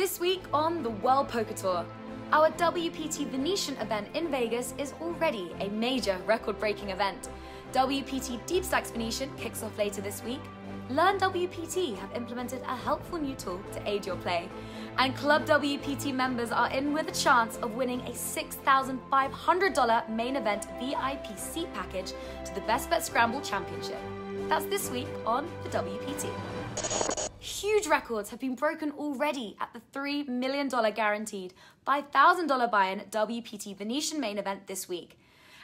This week on the World Poker Tour, our WPT Venetian event in Vegas is already a major record breaking event. WPT Deep Stacks Venetian kicks off later this week. Learn WPT have implemented a helpful new tool to aid your play. And Club WPT members are in with a chance of winning a $6,500 main event VIP seat package to the Best Bet Scramble Championship. That's this week on the WPT. Huge records have been broken already at the $3 million guaranteed $5,000 buy in WPT Venetian main event this week.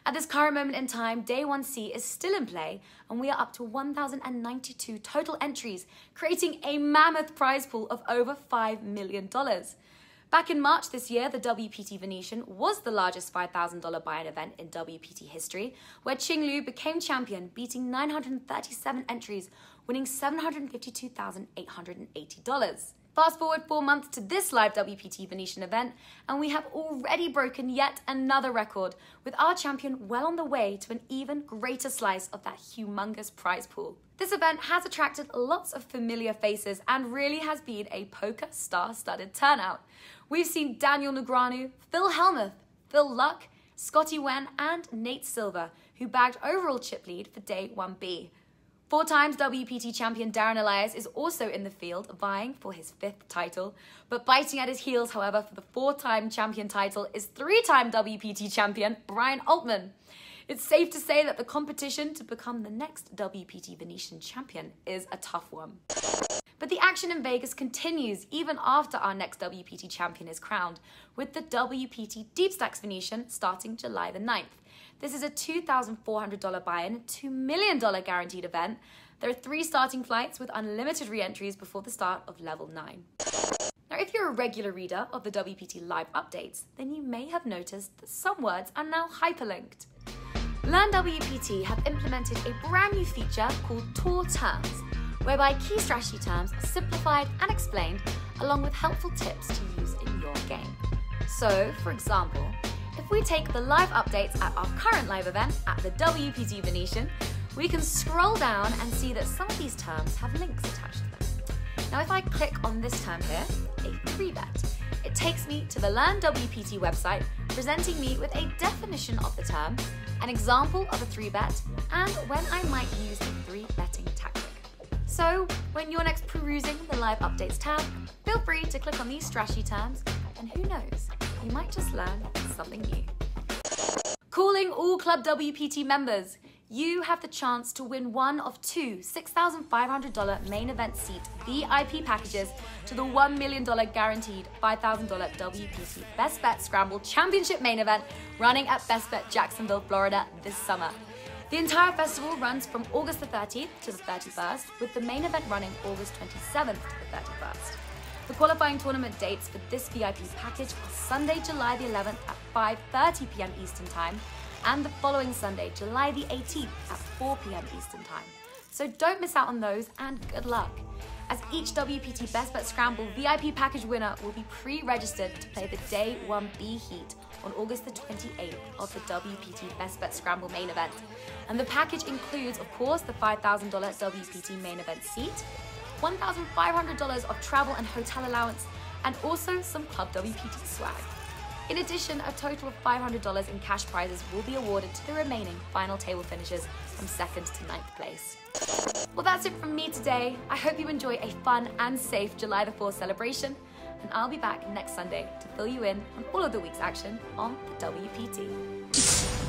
At this current moment in time, Day 1C is still in play, and we are up to 1,092 total entries, creating a mammoth prize pool of over $5 million. Back in March this year, the WPT Venetian was the largest $5,000 buy-in event in WPT history, where Qing Liu became champion, beating 937 entries, winning $752,880. Fast forward four months to this live WPT Venetian event, and we have already broken yet another record, with our champion well on the way to an even greater slice of that humongous prize pool. This event has attracted lots of familiar faces and really has been a poker star studded turnout. We've seen Daniel Negreanu, Phil Hellmuth, Phil Laak, Scotty Nguyen, and Nate Silver, who bagged overall chip lead for day 1B. Four times WPT champion Darren Elias is also in the field, vying for his fifth title. But biting at his heels, however, for the four time champion title is three time WPT champion Brian Altman. It's safe to say that the competition to become the next WPT Venetian champion is a tough one. But the action in Vegas continues even after our next WPT champion is crowned, with the WPT Deep Stacks Venetian starting July the 9th. This is a $2,400 buy-in, $2 million guaranteed event. There are three starting flights with unlimited re-entries before the start of level 9. Now, if you're a regular reader of the WPT live updates, then you may have noticed that some words are now hyperlinked. Learn WPT have implemented a brand new feature called Tour Terms, whereby key strategy terms are simplified and explained along with helpful tips to use in your game. So, for example, if we take the live updates at our current live event at the WPT Venetian, we can scroll down and see that some of these terms have links attached to them. Now, if I click on this term here, a three bet, it takes me to the Learn WPT website, presenting me with a definition of the term, an example of a three bet, and when I might use a three betting tactic. So, when you're next perusing the live updates tab, feel free to click on these strategy terms, and who knows, you might just learn something new. Calling all Club WPT members, you have the chance to win one of two $6,500 main event seat VIP packages to the $1 million guaranteed $5,000 WPT Best Bet Scramble Championship main event running at Best Bet Jacksonville, Florida this summer. The entire festival runs from August the 30th to the 31st, with the main event running August 27th to the 31st. The qualifying tournament dates for this VIP package are Sunday, July the 11th at 5.30 p.m. Eastern Time and the following Sunday, July the 18th at 4 p.m. Eastern Time. So don't miss out on those and good luck. As each WPT Best Bet Scramble VIP package winner will be pre-registered to play the Day 1B Heat on August the 28th of the WPT Best Bet Scramble main event. And the package includes, of course, the $5,000 WPT main event seat, $1,500 of travel and hotel allowance, and also some Club WPT swag. In addition, a total of $500 in cash prizes will be awarded to the remaining final table finishers from second to ninth place. Well, that's it from me today. I hope you enjoy a fun and safe July the 4th celebration, and I'll be back next Sunday to fill you in on all of the week's action on the WPT.